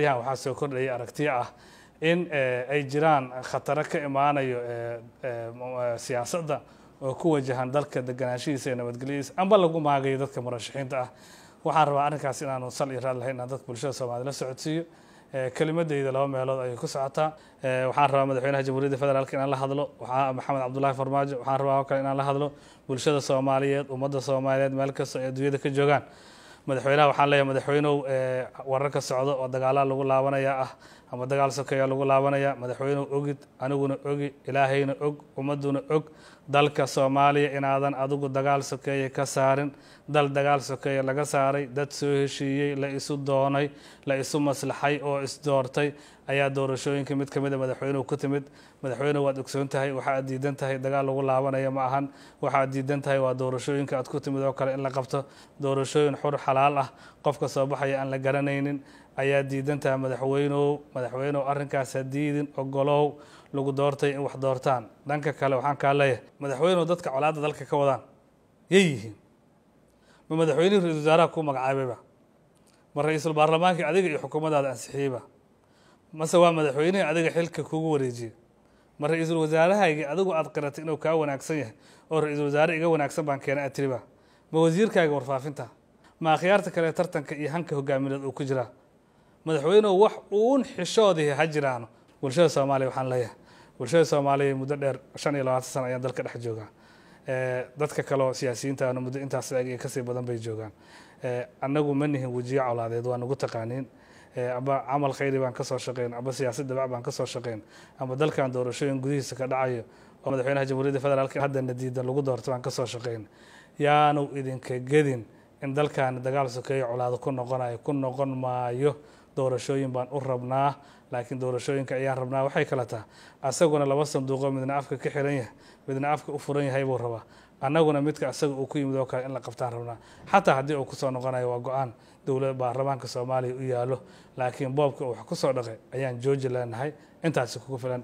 yahan waxaa soo kordhaya aragtiyo ah in ay jiraan khataro ka imaanayo siyaasadda oo ku wajahan dalka deganaanshihiisa iyo nabadgelyadiisa. Amba lagu maagayo dadka murashaxiinta ah. Waxaan rabaa arrinkaas inaanu sal iyo raad lahayn inaan dadka bulshada soomaaliyed la socodsiiyo. Kelimadeyda laba meelood ayay ku socotaa. Waxaan rabaa madaxweynaha jamhuuriyadda federaalk inaan la hadlo. Waxaa maxamed cabdullaahi farmaajo waxaan rabaa oo kale inaan la hadlo bulshada soomaaliyeed ummadda soomaaliyeed meel kasta ay adduunyada ka joogaan madaxweynaha waxaan leeyahay madaxweynow wararka socdo oo dagaalaa lagu laabanaya ah ama dagaal sokeeya lagu laabanaya madaxweynow ogid aniguna ogi ilaahayna og ummaduna og dalka soomaaliya inaadan adigu dagaal sokeeye ka saarin. Dal dagaal sokeeye laga saaray dad soo heshiiyey la isu doonay la isu maslaxay oo isdoortay ayaa doorashooyinka mid ka mid a madaxweynuhu ku timid. Madaxweyne waad ogsoon tahay waxa aad diidan tahay dagaal lagu laabanaya ma ahan. Waxa aad diidan tahay waa doorashooyinka aad ku timid oo kale in la qabto. Doorashooyin xur xalaal ah qofka soo baxaya aan la garanaynin ayaa diidan tahay madaxweynow madaxweynow arrinkaas diidin ogolow lagu doortay in wax doortaan. Dhanka kale waxaan kaa leeyahay madaxweynow dadka colaadda dalka ka wadaan yay yihiin. Ma madaxweynihii ra'isul wasaaraha kuu magacaabayba ma ra'iisul baarlamaankii adiga iyo xukuumaddaada ansixiyeyba mase waa madaxweynihii adiga xilka kugu wareejiyey ma ra'iisul wasaarahaygii adigu aad qiratay inuu kaa wanaagsan yahay oo ra'iisul wasaare iga wanaagsan baan keena aad tiriba ma wasiirkaaga warfaafinta? Ma akhyaarta kale tartanka iyo hanka hogaamineed uu ku jiraa madaxweynuhu wax uun xishoodii ha jiraano. Bulshada soomaaliya waxaan leeyahay. Bulshada soomaaliya muddo dheer shan iyo labaatan sano ayaan dalka dhex joogaa dadka kaleoo siyaasiyiintaana muddo intaas eg iyo ka sii badan bay joogaan. Annagu ma nihin wejiyo colaadeed waa nagu taqaaniin. Amba camal khayri baan ka soo shaqeyn amba siyaasad dabac baan ka soo shaqeyn amba dalkan doorashooyin gudihiisa ka dhacayo oo madaxweynaha jamhuuriyadda federaalk haddana diidan lagu doorto baan ka soo shaqeyn. Yaanu idinka gedin in dalkaani dagaal sokeeyo colaado ku noqonayo ku noqon maayo. Doorashooyin baan u rabnaa laakiin doorashooyinka ayaan rabnaa. Waxay kala taha asaguna laba sanduuqo midna afka ka xiran yahay midna afka u furan yahay buu rabaa. Annaguna midka asaga uu ku yimid oo kale in la qabtaan rabnaa. Xataa haddii uu ku soo noqonayo waa go'aan dowlad baarlamaanka soomaaliya u yaallo. Laakiin boobka uu wax ku soo dhaqay ayaan jooji leenahay. Intaasi kugu filan